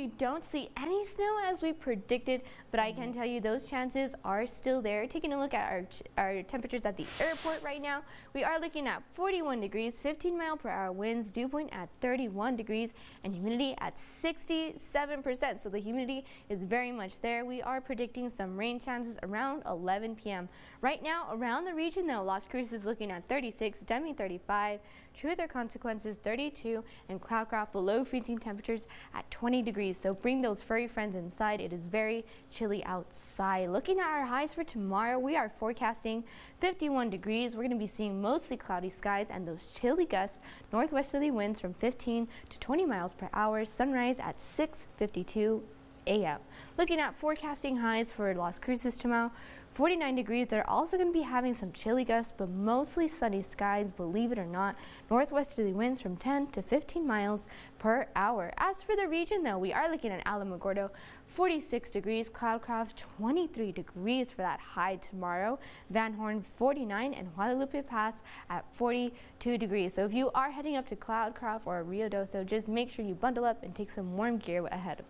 we don't see any snow as we predicted, but I can mm-hmm. tell you those chances are still there. Taking a look at our, our temperatures at the airport right now, we are looking at 41 degrees, 15 mile per hour winds, dew point at 31 degrees, and humidity at 67%. So the humidity is very much there. We are predicting some rain chances around 11 p.m. Right now, around the region though, Las Cruces is looking at 36, Deming 35, Truth or Consequences 32, and Cloud Cloudcroft below freezing temperatures at 20 degrees. So bring those furry friends inside. It is very chilly outside. Looking at our highs for tomorrow, we are forecasting 51 degrees. We're going to be seeing mostly cloudy skies and those chilly gusts, northwesterly winds from 15 to 20 miles per hour. Sunrise at 6:52 a.m. Looking at forecasting highs for Las Cruces tomorrow, 49 degrees. They're also going to be having some chilly gusts, but mostly sunny skies, believe it or not. Northwesterly winds from 10 to 15 miles per hour. As for the region, though, we are looking at Alamogordo, 46 degrees, Cloudcroft 23 degrees for that high tomorrow, Van Horn 49 and Guadalupe Pass at 42 degrees. So if you are heading up to Cloudcroft or Ruidoso, just make sure you bundle up and take some warm gear ahead.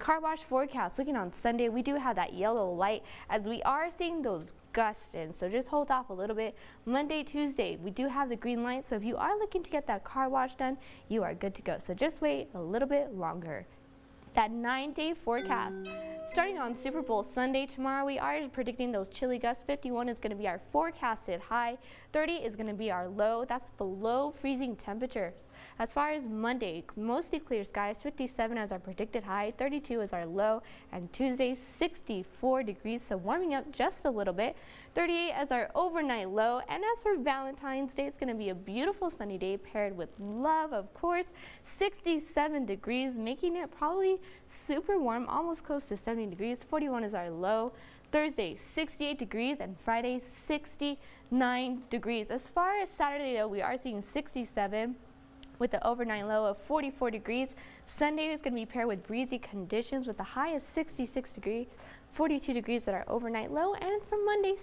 Car wash forecast looking on Sunday, we do have that yellow light as we are seeing those gusts in. So just hold off a little bit. Monday, Tuesday, we do have the green light. So if you are looking to get that car wash done, you are good to go. So just wait a little bit longer that nine day forecast. Starting on Super Bowl Sunday tomorrow, we are predicting those chilly gusts. 51 is going to be our forecasted high. 30 is going to be our low. That's below freezing temperature. As far as Monday, mostly clear skies, 57 as our predicted high, 32 is our low, and Tuesday, 64 degrees, so warming up just a little bit. 38 as our overnight low, and as for Valentine's Day, it's going to be a beautiful sunny day paired with love, of course. 67 degrees, making it probably super warm, almost close to 70 degrees. 41 is our low. Thursday, 68 degrees, and Friday, 69 degrees. As far as Saturday, though, we are seeing 67 with the overnight low of 44 degrees. Sunday is going to be paired with breezy conditions with a high of 66 degrees, 42 degrees at our overnight low, and for Monday,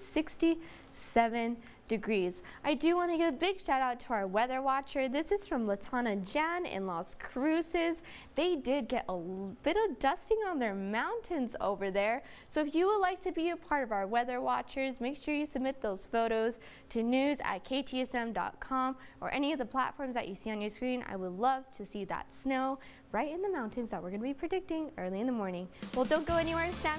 67 degrees. I do want to give a big shout out to our weather watcher. This is from Latana Jan in Las Cruces. They did get a bit of dusting on their mountains over there. So if you would like to be a part of our weather watchers, make sure you submit those photos to news at ktsm.com or any of the platforms that you see on your screen. I would love to see that snow right in the mountains that we're going to be predicting early in the morning. Well, don't go anywhere. Sam